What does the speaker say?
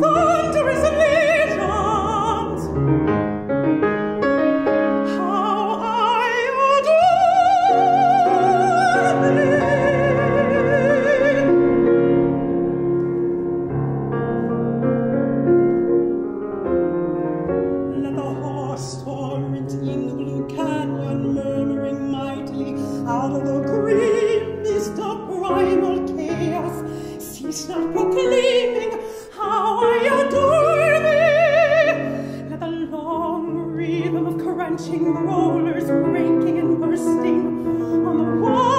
thunder is parlo oh, green is the primal chaos. Cease not proclaiming how I adore thee. Let the long rhythm of crunching rollers breaking and bursting on the wall.